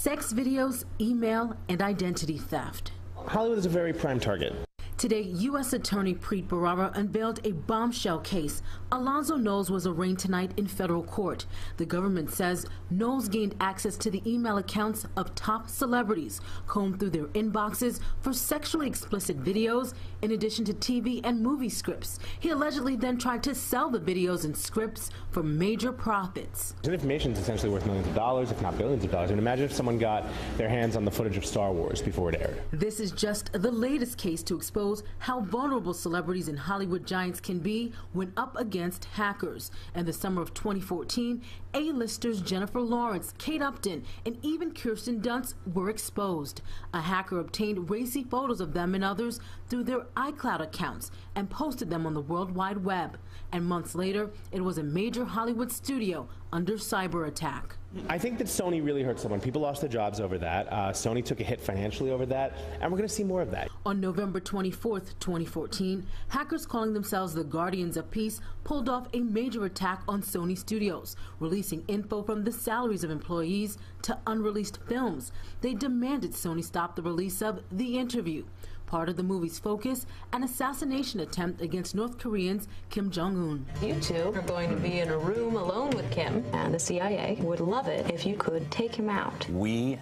sex videos, email, and identity theft. Hollywood is a very prime target. Today, U.S. Attorney Preet Bharara unveiled a bombshell case. Alonzo Knowles was arraigned tonight in federal court. The government says Knowles gained access to the email accounts of top celebrities, combed through their inboxes for sexually explicit videos, in addition to TV and movie scripts. He allegedly then tried to sell the videos and scripts for major profits. The information is essentially worth millions of dollars, if not billions of dollars. I mean, imagine if someone got their hands on the footage of Star Wars before it aired. This is just the latest case to expose shows how vulnerable celebrities and Hollywood giants can be when up against hackers. In the summer of 2014, A-listers Jennifer Lawrence, Kate Upton, and even Kirsten Dunst were exposed. A hacker obtained racy photos of them and others through their iCloud accounts and posted them on the World Wide Web. And months later, it was a major Hollywood studio under cyber attack. I think that Sony really hurt someone. People lost their jobs over that. Uh, Sony took a hit financially over that, and we're going to see more of that. On November 24th, 2014, hackers calling themselves the Guardians of Peace pulled off a major attack on Sony Studios, releasing info from the salaries of employees to unreleased films. They demanded Sony stop the release of The Interview, part of the movie's focus, an assassination attempt against North Koreans Kim Jong un. You two are going to be in a room alone with Kim, and the CIA would love it if you could take him out. We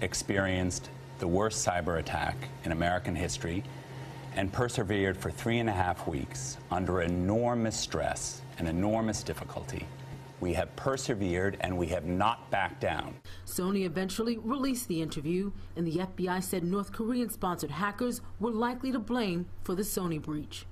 experienced the worst cyber attack in American history and persevered for three and a half weeks under enormous stress and enormous difficulty. We have persevered and we have not backed down. Sony eventually released the interview, and the FBI said North Korean sponsored hackers were likely to blame for the Sony breach.